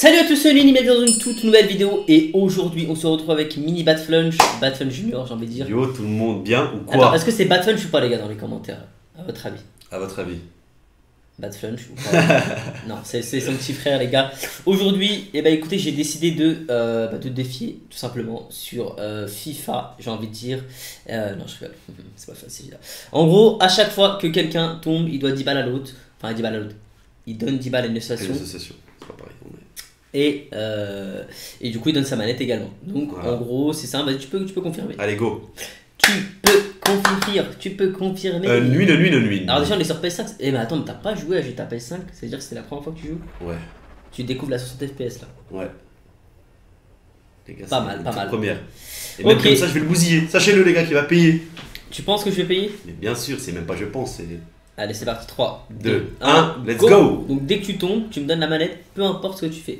Salut à tous, c'est Lini, bienvenue dans une toute nouvelle vidéo et aujourd'hui on se retrouve avec Mini Batflunch, Batflunch Junior j'ai envie de dire. Yo, tout le monde bien ou Attends, quoi est-ce que c'est Batflunch ou pas les gars dans les commentaires? À votre avis? À votre avis Batflunch ou pas? Non, c'est son petit frère les gars. Aujourd'hui, eh ben, écoutez, j'ai décidé de, euh, bah, de défier tout simplement sur euh, FIFA, j'ai envie de dire. Euh, non, je rigole, c'est pas facile. là. En gros, à chaque fois que quelqu'un tombe, il doit 10 balles à l'autre. Enfin, 10 balles à l'autre. Il donne 10 balles à une association. pas pareil. Et, euh, et du coup, il donne sa manette également. Donc, Voilà. en gros, c'est ça. Tu peux, tu peux confirmer. Allez, go Tu peux confirmer. Tu peux confirmer. euh, Nuit, nuit, nuit, nuit. Alors, déjà, on est sur PS5. Eh, mais attends, mais t'as pas joué à GTA PS5 C'est-à-dire que c'est la première fois que tu joues? Ouais, Tu découvres la 60 FPS là. ouais. Les gars, Pas mal, pas mal. première. Et même comme ça, je vais le bousiller. Sachez-le, les gars, qui va payer. Tu penses que je vais payer? Mais bien sûr, c'est même pas je pense, c'est. Allez, c'est parti. 3, Deux, un, let's go. Donc, dès que tu tombes, tu me donnes la manette, peu importe ce que tu fais.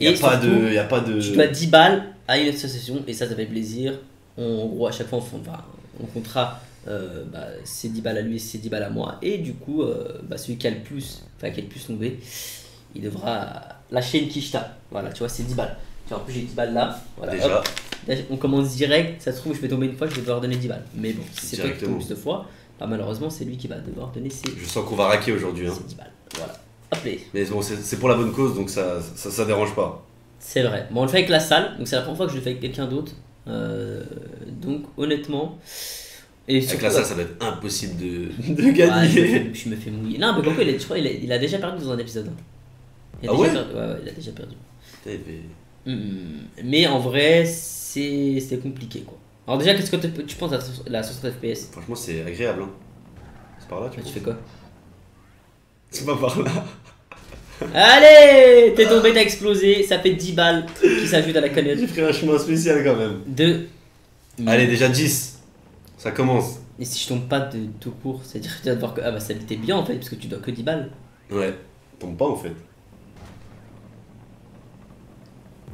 Y a pas surtout, de. Y a pas de. Tu dois 10 balles à une association et ça, ça fait plaisir. On- en gros, à chaque fois, on, fait- enfin, on comptera euh, bah, ses 10 balles à lui et ses 10 balles à moi. Et du coup, euh, bah, celui qui a le plus, enfin, qui a le plus tombé, il devra lâcher une quicheta. Voilà, tu vois, c'est 10 balles. Tu vois, en plus, j'ai 10 balles là. Voilà, Déjà, hop. On commence direct. Ça se trouve, je vais tomber une fois, je vais devoir donner 10 balles. Mais bon, si c'est toi qui Directement. tombe cette fois, bah, malheureusement, c'est lui qui va devoir donner ses, je sens qu'on va raquer aujourd'hui. Hein. ses 10 balles. Voilà. Mais bon, c'est pour la bonne cause, donc ça, ça, ça dérange pas. C'est vrai. Bon, on le fait avec la salle, donc c'est la première fois que je le fais avec quelqu'un d'autre. Euh, donc, honnêtement. Et Avec surtout, la salle, ça va être impossible de, de ouais, je, me gagner. fais, je me fais mouiller. Non, mais pourquoi il, est- je crois il a, il a déjà perdu dans un épisode. hein. Il a Ah déjà ouais? perdu. ouais, ouais, il a déjà perdu. Putain, mais- en vrai, c'est c'est compliqué quoi. Alors, déjà, qu'est-ce que tu tu penses à la 60 FPS Franchement, c'est agréable. Hein. C'est par là, tu Tu vois fais quoi? C'est pas par là. Allez T'es tombé, t'as explosé, ça fait 10 balles qui s'ajoutent à la cagnotte J'ai pris un chemin spécial quand même. de. Allez, déjà 10. Ça commence. Et si je tombe pas de tout court, c'est-à-dire que tu vas devoir que. Ah bah ça t'es bien en fait, parce que tu dois que 10 balles. Ouais. Tombe pas en fait.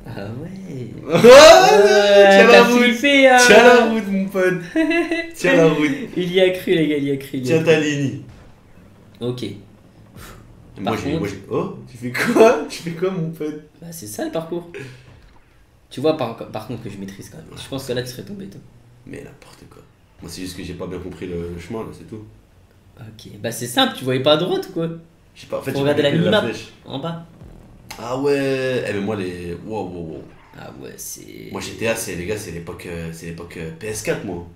Ah ouais. Tiens la t'as route. flippé, hein. Tiens la route, mon pote. Tiens la route. Il y a cru, les gars, il y a cru. il y a Tiens cru. ta ligne. Ok. Moi Par j'ai. contre- moi, j'ai- Oh, tu fais quoi? Tu fais quoi, mon pote? Bah, c'est ça le parcours. Tu vois, par, par contre, que je maîtrise quand même. Je pense que là, tu serais tombé, toi. Mais n'importe quoi. Moi, c'est juste que j'ai pas bien compris le, le chemin, là, c'est tout. Ok. Bah, c'est simple, tu voyais pas à droite ou quoi? Je sais pas, en fait, j'ai regarder pas la minimap. flèche. En bas. Ah ouais Eh, mais moi, les. Wow, wow, wow. Ah ouais, c'est. Moi, GTA, c'est les gars, c'est l'époque euh, c'est l'époque euh, PS4, moi.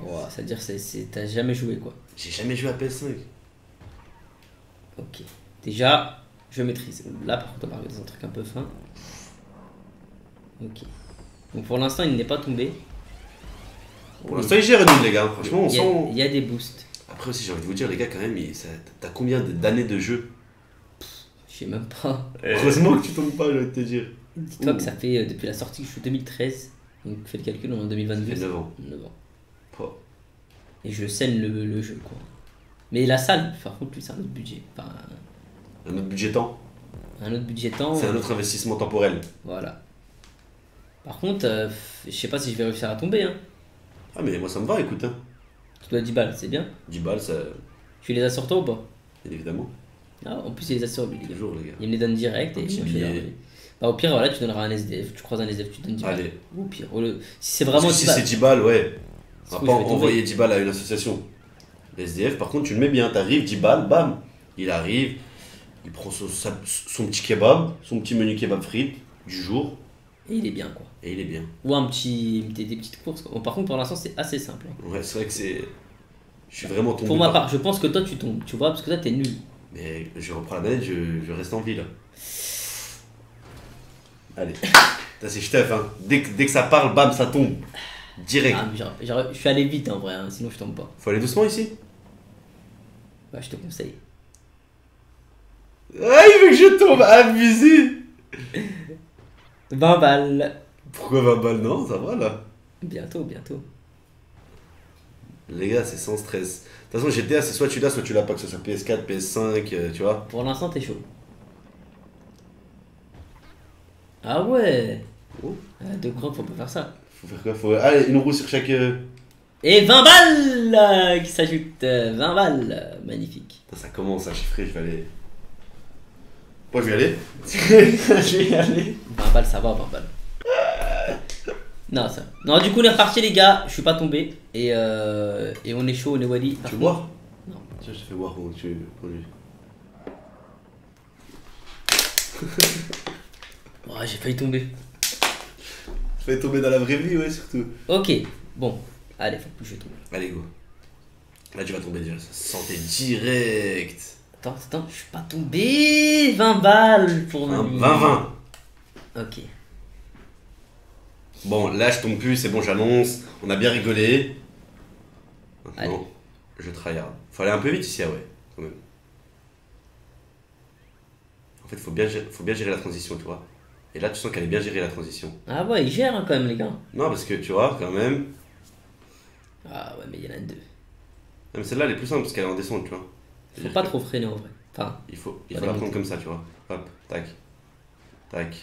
Ouah, ça veut dire que c'est- c'est- t'as jamais joué quoi. J'ai jamais joué à PS5. Ok. Déjà, je maîtrise. Là, par contre, on va arriver dans un truc un peu fin. Ok. Donc pour l'instant, il n'est pas tombé. Pour l'instant, il gère une, les gars. Franchement, on il y, a, sent. il y a des boosts. Après aussi, j'ai envie de vous dire, les gars, quand même, t'as combien d'années de jeu Je sais même pas. Heureusement que tu tombes pas, je vais te dire. Dis-toi que ça fait euh, depuis la sortie que je suis 2013. Donc fais le calcul, on est en 2022. Ça fait 9 ans. 9 ans. Oh. Et je scène le, le jeu quoi. Mais la salle, par contre, lui, c'est un autre budget. Enfin, Un autre budget temps, un autre budget temps. c'est un autre investissement temporel. Voilà. Par contre, euh, je sais pas si je vais réussir à tomber. Hein. Ah, mais moi, ça me va, écoute. Hein. Tu dois 10 balles, c'est bien. 10 balles, ça. Tu les as sur toi ou pas? Bien évidemment. ah, En plus, il les a sur lui, les gars. Toujours, les gars. Il me les donne direct et je les Bah, au pire, voilà, tu donneras un SDF. Tu croises un SDF, tu donnes 10 balles. Allez. Au pire, au si c'est vraiment Parce que 10 si balles. c'est 10 balles, ouais. On va pas envoyer 10 balles à une association. SDF, par contre, tu le mets bien. T'arrives, 10 balles, bam. Il arrive, il prend son, petit kebab, son petit menu kebab frites du jour, Et il est bien quoi. et il est bien. Ou un petit, des, des petites courses. quoi. Bon, par contre, pour l'instant, c'est assez simple. hein. Ouais, c'est vrai que c'est. Je suis vraiment tombé. Pour ma par- part, je pense que toi, tu tombes, tu vois, parce que toi, t'es nul. Mais je reprends la manette, je, je reste en vie là. Allez. C'est Steph, hein. Dès que, dès que ça parle, bam, ça tombe. Direct. Ah, mais genre- genre, je suis allé vite en vrai, hein, sinon je tombe pas. Faut aller doucement ici. Bah, je te conseille. Ah, il veut que je tombe, abusé 20 balles. Pourquoi 20 balles? Non, ça va là. Bientôt, bientôt. Les gars, c'est sans stress. De toute façon, GTA, c'est soit tu l'as, soit tu l'as pas, que ce soit PS4, PS5, euh, tu vois. Pour l'instant, t'es chaud. Ah ouais Oh. Ah, De grand, faut pas faire ça. Faut faire quoi? Faut... Allez, une roue sur chaque. euh, Et 20 balles euh, qui s'ajoutent. euh, 20 balles. euh, Magnifique. Putain, Ça commence à chiffrer, je vais aller. Moi, je vais y aller. je vais y aller. 20 balles, ça va, 20 balles. Non, ça. Non, du coup, on est reparti, les gars. Je suis pas tombé. Et, euh, et on est chaud, on est Wally. Tu veux boire? Non. Tiens, je te fais boire comment tu conduis. Ouais, j'ai failli tomber. Fais tomber dans la vraie vie, ouais, surtout. Ok, bon. Allez, faut plus que je tombe. Allez, go. Là, tu vas tomber déjà. Sentait direct. Attends, attends, je suis pas tombé. 20 balles pour 20-20. nous. Ok. Bon, là, je tombe plus, c'est bon, j'annonce. On a bien rigolé. Maintenant, je tryhard. Faut aller un peu vite ici, ah ouais, quand même. En fait, faut bien, gérer, faut bien gérer la transition, tu vois. Et là, tu sens qu'elle est bien gérée, la transition. Ah ouais, il gère hein, quand même, les gars. Non, parce que tu vois, quand même. Ah ouais, mais il y en a deux. Non, mais celle-là, elle est plus simple parce qu'elle est en descente, tu vois. Faut pas que trop freiner en vrai. Enfin, Il faut, il faut la prendre comme ça, tu vois. Hop, tac. Tac.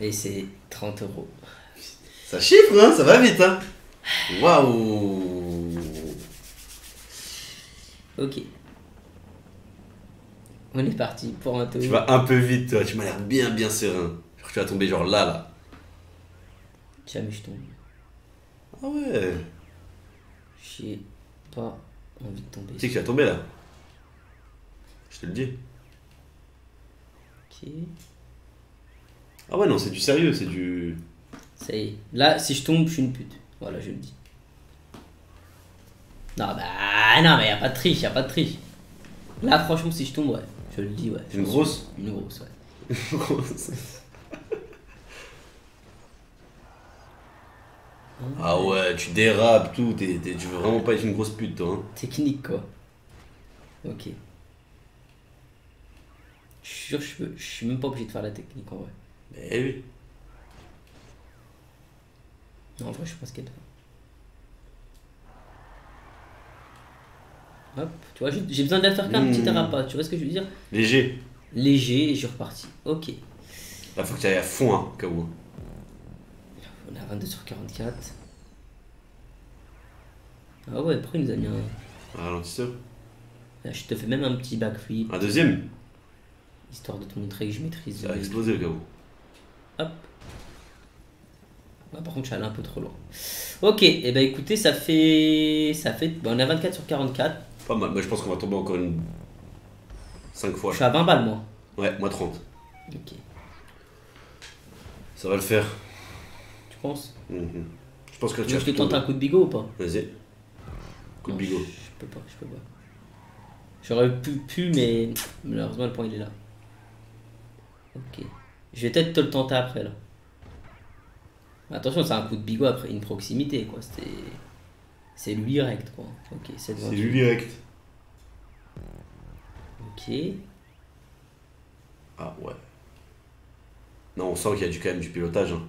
et c'est 30 euros. Ça chiffre, hein, ça va vite, hein. Waouh. Ok. On est parti pour un tour. Tu vas un peu vite, toi. Tu m'as l'air bien, bien serein. Genre, tu vas tomber genre là, là. Jamais je tombe. Ah ouais. J'ai pas envie de tomber. Tu sais que tu vas tomber là. Je te le dis. Ok. Ah ouais, non, c'est du sérieux, c'est du. Ça y est. Là, si je tombe, je suis une pute. Voilà, je le dis. Non, bah non, mais y a pas de triche, y a pas de triche. Là, franchement, si je tombe, ouais. Je le dis, ouais. Une grosse Une grosse, ouais. ah ouais, tu dérapes tout. tu veux vraiment pas être une grosse pute, toi. Hein. Technique, quoi. Ok. Je suis sûr, je, peux- je suis même pas obligé de faire la technique en vrai. Eh oui. Non, en vrai, je suis pas skate. Hop, tu vois, j'ai besoin de la faire qu'un petit Mmh. dérapage, tu vois ce que je veux dire? Léger. Léger et je suis reparti. Ok. Là, faut que tu ailles à fond, hein, où. On est à 22 sur 44. Ah ouais, pourquoi il nous a mis un. Un ralentisseur. Là, je te fais même un petit backflip, Un deuxième. histoire de te montrer que je maîtrise. Ça le- exploser, au cas où. Hop. Ouais, par contre, je suis allé un peu trop loin. Ok, et ben écoutez, ça fait. Ça fait. ben, on est à 24 sur 44. Pas mal. Moi, je pense qu'on va tomber encore une. 5 fois. Je suis à 20 balles, moi. Ouais, moi 30. Ok. Ça va le faire. Je pense que Tu tu veux vas que je te tente un coup de bigot ou pas? Vas-y. Coup de Non, bigot. Je peux pas, je peux pas. J'aurais pu, pu, mais malheureusement le point il est là. Ok. Je vais peut-être te le tenter après là. Attention, c'est un coup de bigot après une proximité quoi. C'était. C'est lui direct quoi. Ok, c'est C'est du direct. Ok. Ah ouais. Non, on sent qu'il y a du, quand même du pilotage. Hein.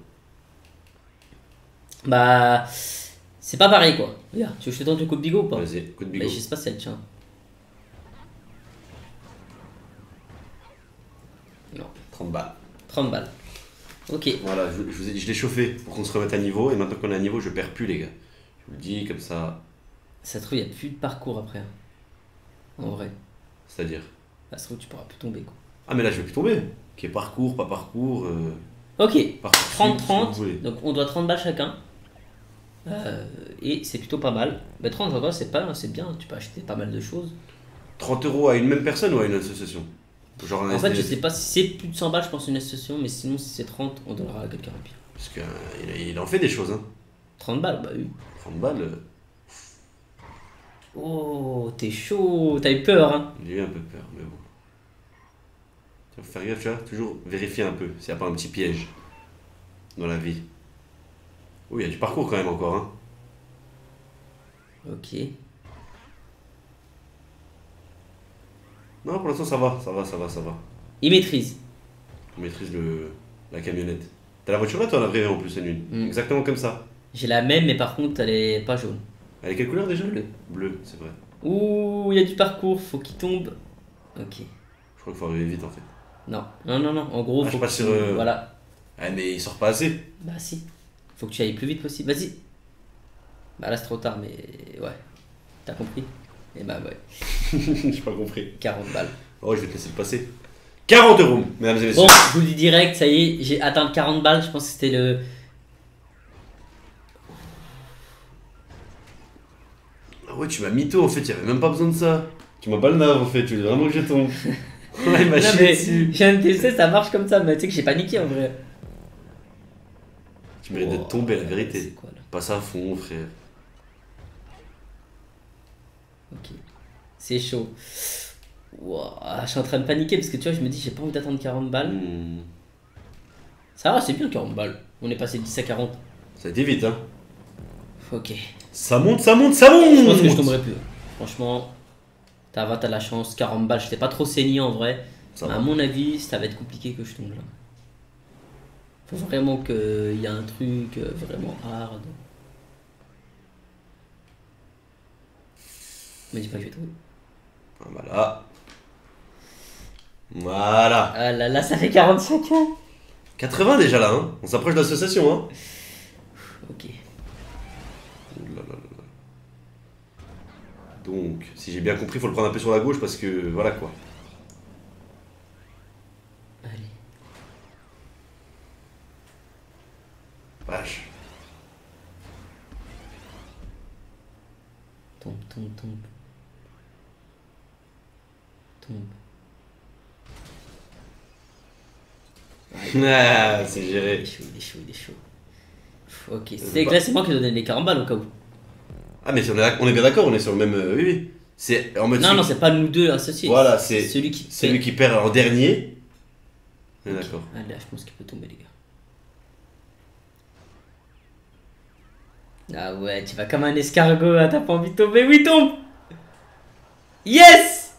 Bah. C'est pas pareil quoi. Regarde, tu veux que je te tente le coup de bigot ou pas Vas-y, coup de bigot. je sais pas si elle tient. Non. 30 balles. 30 balles. Ok. Voilà, je, je je l'ai chauffé pour qu'on se remette à niveau. Et maintenant qu'on est à niveau, je perds plus, les gars. Je vous le dis comme ça. Ça se trouve, il n'y a plus de parcours après. hein. En vrai. C'est-à-dire. Ça se trouve, tu pourras plus tomber quoi. Ah, mais là, je vais plus tomber. Ok, parcours, pas parcours. Euh, Ok. parcours. 30-30. si vous voulez. Donc on doit 30 balles chacun. Euh, et c'est plutôt pas mal. Mais 30 balles, c'est pas, c'est bien. Tu peux acheter pas mal de choses. 30 euros à une même personne ou à une association? Genre un En fait, je sais pas si c'est plus de 100 balles, je pense, une association. Mais sinon, si c'est 30, on donnera à quelqu'un pire. Parce qu'il il en fait des choses, hein. 30 balles, bah oui. 30 balles, euh, Oh, t'es chaud. T'as eu peur, hein. j'ai eu un peu peur, mais bon. Faut faire gaffe, tu vois, toujours vérifier un peu s'il n'y a pas un petit piège dans la vie. Oui, il y a du parcours quand même encore, hein. Ok. Non, pour l'instant, ça va, ça va, ça va, ça va. Il maîtrise. On maîtrise le, la camionnette. T'as la voiture là, toi, la vraie en plus, Anune Mm. Exactement comme ça. J'ai la même, mais par contre, elle est pas jaune. Elle est quelle couleur déjà? Bleu. Bleu, c'est vrai. Ouh, il y a du parcours. Faut qu'il tombe. Ok. Je crois qu'il faut arriver vite en fait. Non, non, non, non. En gros, Ah, je faut passe que sur, euh, Voilà. Ah, mais il sort pas assez. Bah si. Faut que tu ailles le plus vite possible. Vas-y. Bah là c'est trop tard, mais ouais. T'as compris? Et bah ouais. J'ai pas compris. 40 balles. Oh, je vais te laisser le passer. 40 euros, mesdames et messieurs. Bon, je vous le dis direct, ça y est, j'ai atteint 40 balles. Je pense que c'était le. Ah ouais, tu m'as mytho en fait, il avait même pas besoin de ça. Tu m'as pas le nav en fait, tu veux vraiment que je tombe. ouais, il m'a chié dessus. j'ai un TC, ça marche comme ça, mais tu sais que j'ai paniqué en vrai. Tu mérites d'être tombé, la vérité. Quoi Passe à fond, frère. Ok. C'est chaud. Je suis en train de paniquer parce que tu vois, je me dis, j'ai pas envie d'attendre 40 balles. Hmm. Ça va, c'est bien 40 balles. On est passé de 10 à 40. Ça a été vite, hein. Ok. Ça monte, ça monte, ça monte Je pense que je tomberai plus. Franchement, t'as la chance. 40 balles, j'étais pas trop saigné en vrai. Ça va. à mon avis, ça va être compliqué que je tombe là. Faut vraiment qu'il y a un truc euh, vraiment hard. Me dis pas que je vais trouver. Ah, Voilà. Voilà. Ah là là, ça fait 45 ans 80 déjà là, hein. On s'approche de l'association, hein. Ok. Là là là là. Donc, si j'ai bien compris, faut le prendre un peu sur la gauche parce que voilà quoi. Vache. Tombe, tombe, tombe. Tombe. Ah, c'est Il est géré. chaud, il est chaud, il est chaud. Ok, Je c'est là, c'est moi qui ai donné les 40 balles au cas où. Ah, mais on est, on est bien d'accord, on est sur le même. euh, oui, oui. C'est en mode. Non, celui- non, c'est pas nous deux associés. Voilà, c'est celui qui. celui qui perd en dernier. On est. D'accord. Allez, je pense qu'il peut tomber, les gars. Ah ouais, tu vas comme un escargot, hein, t'as pas envie de tomber. Oui, tombe Yes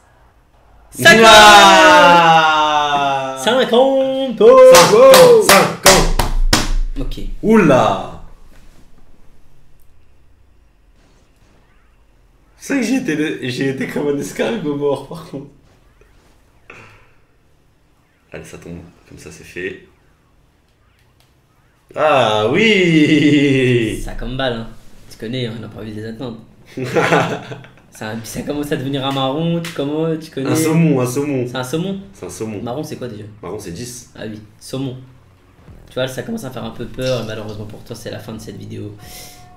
50 Ah 50 50 50 Ok. Oula C'est vrai que j'ai été, j'ai été comme un escargot mort par contre. Allez, ça tombe. Comme ça, c'est fait. Ah oui Ça comme balle, hein. Tu connais, on n'a pas envie de les attendre. ça, ça commence à devenir un marron, tu, comment, tu connais Un saumon, un saumon. C'est un saumon C'est un saumon. Marron, c'est quoi déjà? Marron, c'est 10. Ah oui, saumon. Tu vois, ça commence à faire un peu peur et malheureusement pour toi, c'est la fin de cette vidéo.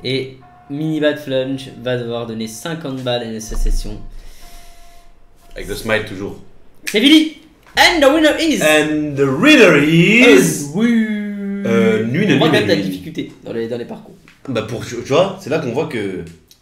Et Mini Bad Flunch va devoir donner 50 balles à une association. Avec le smile toujours. C'est fini And the winner is And the winner is. oui Euh, nul et On voit quand nul même et la nul. difficulté dans les, dans les parcours. Bah pour tu vois, c'est là qu'on voit que